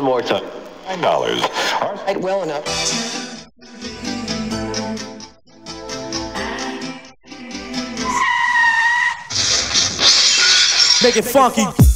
One more time. Nine dollars. Right well enough. Make it funky.